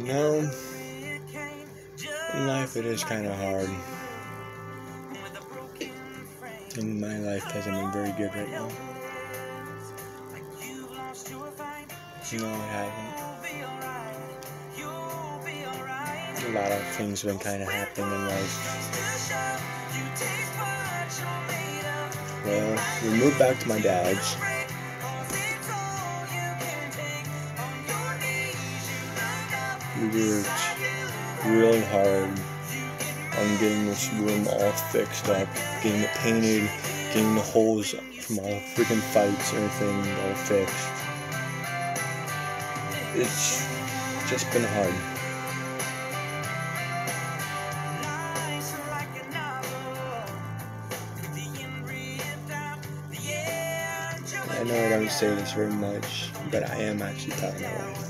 You know, in life it is kind of hard. And my life hasn't been very good right now. No, it hasn't. A lot of things have been kind of happening in life. Well, we moved back to my dad's. We worked really hard on getting this room all fixed up, getting it painted, getting the holes from all the freaking fights and everything all fixed. It's just been hard. I know I don't say this very much, but I am actually of my wife.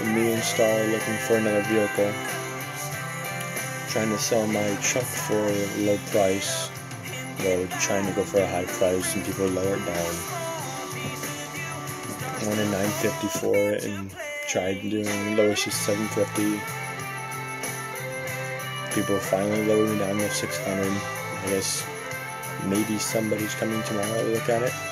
And me and Star are looking for another vehicle. Trying to sell my truck for a low price. Well, trying to go for a high price and people lower it down. I wanted 950 for it and tried doing lowest is 750. People finally lowered me down to 600. I guess maybe somebody's coming tomorrow to look at it.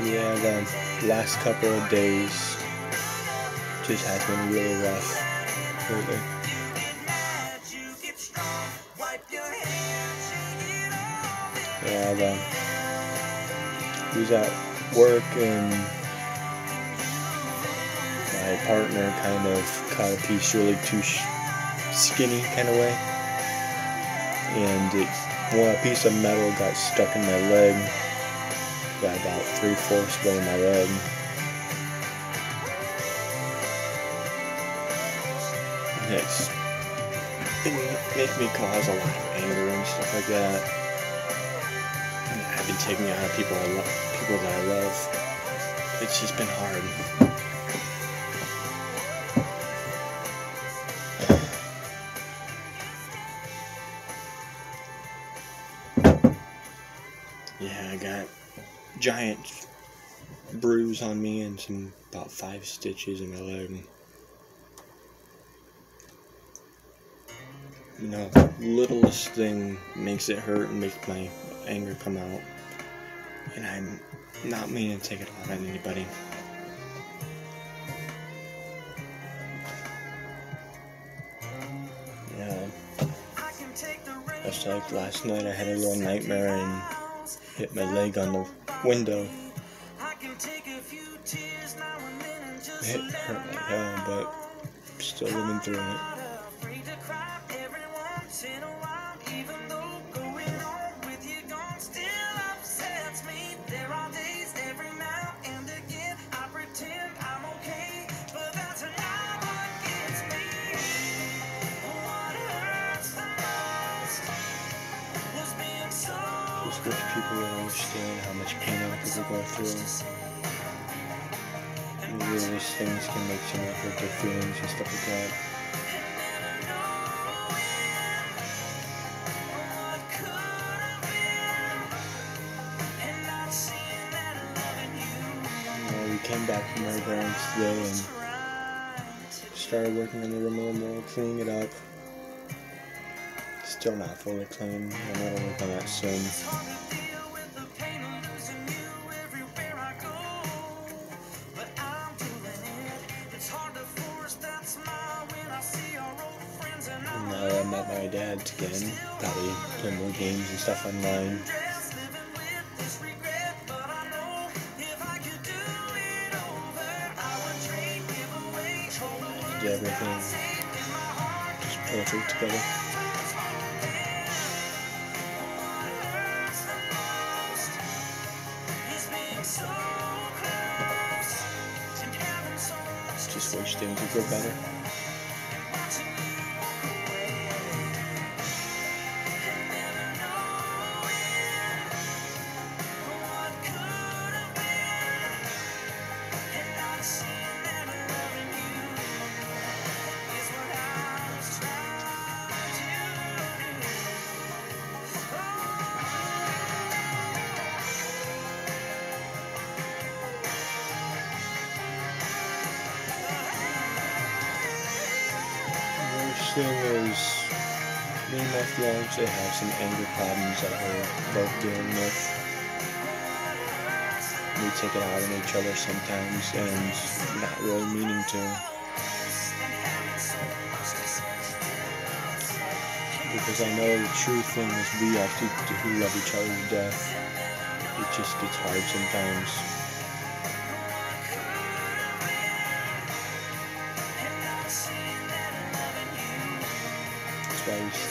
Yeah, the last couple of days just has been really rough. Lately. Yeah, the he was at work and my partner kind of caught a piece really too skinny kind of way, and it one a piece of metal got stuck in my leg got about three fourths way in my leg. It's making me cause a lot of anger and stuff like that. And I've been taking out people I love, people that I love. It's just been hard. Yeah, I got giant bruise on me and some about five stitches in my leg. You know, littlest thing makes it hurt and makes my anger come out. And I'm not meaning to take it out on anybody. Yeah. Just like last night, I had a little nightmare and hit my leg on the window. It hurt like hell, but still living through it. Just wish people would understand how much pain other people go through. And these things can make someone hurt their feelings and stuff like that. Uh, we came back from our parents today and started working on the room a little more, cleaning it up. Still not fully clean. Gonna work on that soon. And now I'm at my dad's again. Probably play more games and stuff online. Everything perfect together. Just wish things would go better. Thing is me and my fiance have some anger problems that we're both dealing with. We take it out on each other sometimes and not really meaning to. Because I know the true thing is we have to, to love each other to death. It just gets hard sometimes.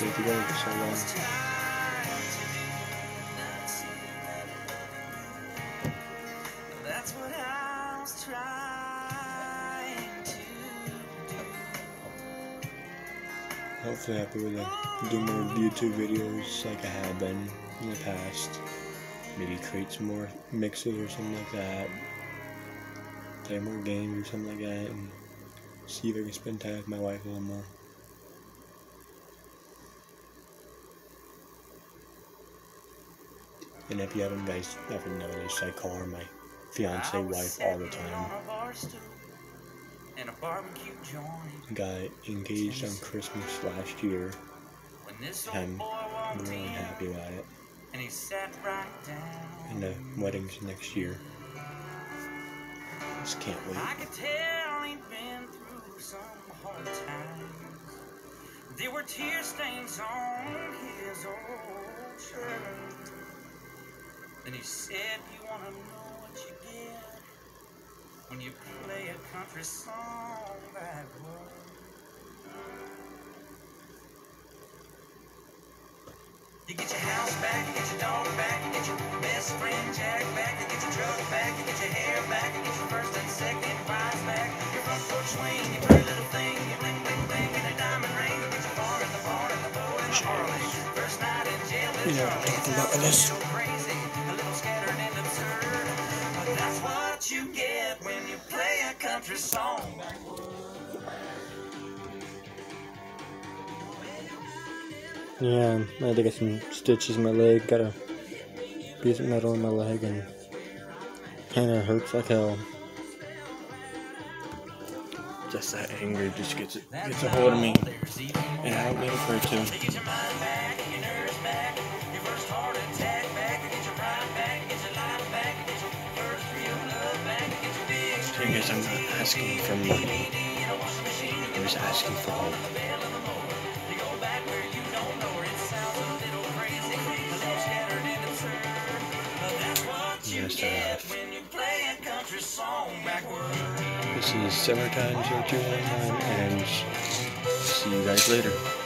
For so long. Hopefully, I'll be able to do more YouTube videos like I have been in the past. Maybe create some more mixes or something like that. Play more games or something like that, and see if I can spend time with my wife a little more. And if you haven't guys ever noticed, I call her my fiance wife all the time. on a bar stool a barbecue joint Got engaged on Christmas last year. And this I'm old boy walked really happy about it. and he sat right down. And the wedding's next year. Just can't wait. I could tell he'd been through some hard times. There were tear stains on his old shirt. Then he said, You wanna know what you get when you play a country song backward? You get your house back, you get your dog back, you get your best friend Jack back, you get your truck back, you get your hair back, you get your first and second wives back, your front porch swing, your pretty little thing, your bling bling bling, and a diamond ring, you get your bar and the bar and the bow and the Harley. First night in jail You know, talking about this. Yeah, I had to get some stitches in my leg. Got a piece of metal in my leg, and kind of hurts like hell. Just that anger just gets it gets a hold of me, and I don't mean for it to. Thing is, I'm not asking for money. I'm just asking for hope. This is Summertime 0219, and see you guys later.